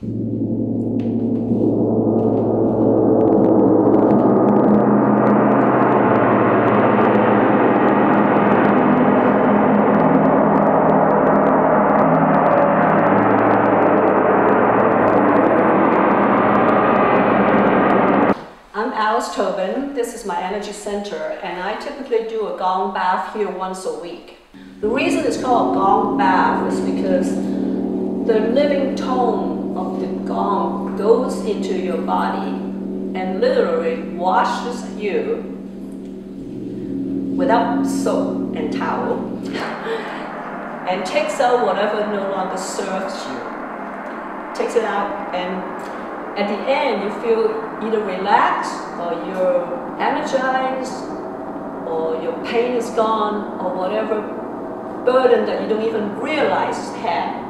I'm Alice Tobin. This is my energy center, and I typically do a gong bath here once a week. The reason it's called gong bath is because the living tone of the gong goes into your body and literally washes you without soap and towel and takes out whatever no longer serves you. Takes it out and at the end you feel either relaxed or you're energized or your pain is gone or whatever burden that you don't even realize had.